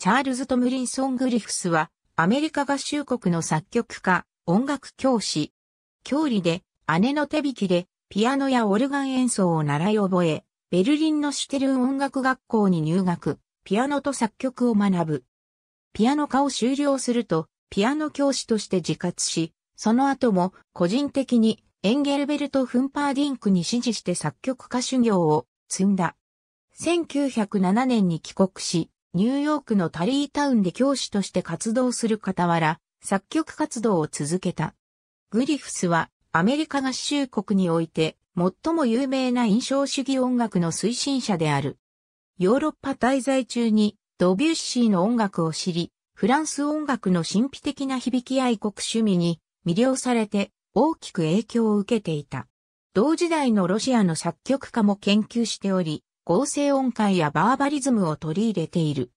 チャールズ・トムリンソン・グリフスは、アメリカ合衆国の作曲家、音楽教師。教理で、姉の手引きで、ピアノやオルガン演奏を習い覚え、ベルリンのシュテルン音楽学校に入学、ピアノと作曲を学ぶ。ピアノ科を修了すると、ピアノ教師として自活し、その後も個人的にエンゲルベルト・フンパーディンクに指示して作曲家修行を積んだ。1907年に帰国し、ニューヨークのタリータウンで教師として活動する傍ら、作曲活動を続けた。グリフスはアメリカ合衆国において最も有名な印象主義音楽の推進者である。ヨーロッパ滞在中にドビュッシーの音楽を知り、フランス音楽の神秘的な響き愛国趣味に魅了されて大きく影響を受けていた。同時代のロシアの作曲家も研究しており、合成音階やバーバリズムを取り入れている。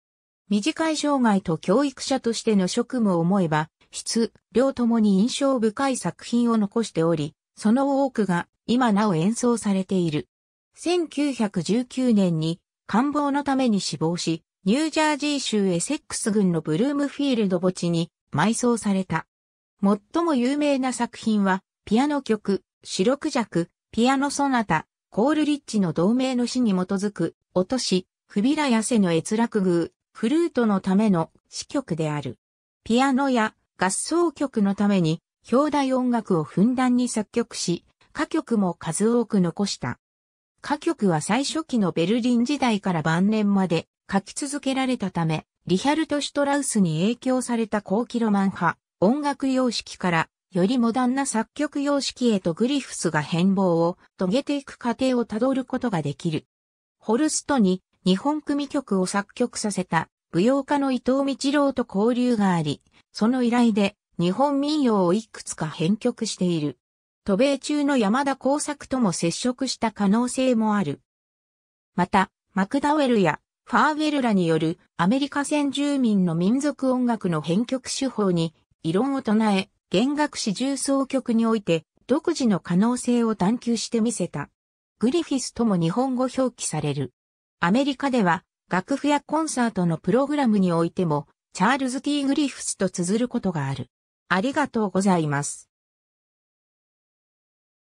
短い生涯と教育者としての職務を思えば、質、量ともに印象深い作品を残しており、その多くが今なお演奏されている。1919年に官房のために死亡し、ニュージャージー州エセックス郡のブルームフィールド墓地に埋葬された。最も有名な作品は、ピアノ曲、白クジャク、ピアノソナタ、コールリッチの同名の詩に基づく、落とし、フビラヤセの閲楽宮、フルートのための詩曲である。ピアノや合奏曲のために、表題音楽をふんだんに作曲し、歌曲も数多く残した。歌曲は最初期のベルリン時代から晩年まで書き続けられたため、リヒャルト・シュトラウスに影響された後期ロマン派、音楽様式からよりモダンな作曲様式へとグリフスが変貌を遂げていく過程をたどることができる。ホルストに日本組曲を作曲させた舞踊家の伊藤道郎と交流があり、その依頼で日本民謡をいくつか編曲している。渡米中の山田工作とも接触した可能性もある。また、マクダウェルやファーウェルらによるアメリカ先住民の民族音楽の編曲手法に異論を唱え、弦楽史重奏曲において独自の可能性を探求してみせた。グリフィスとも日本語表記される。アメリカでは楽譜やコンサートのプログラムにおいてもチャールズ・ティー・グリフィスと綴ることがある。ありがとうございます。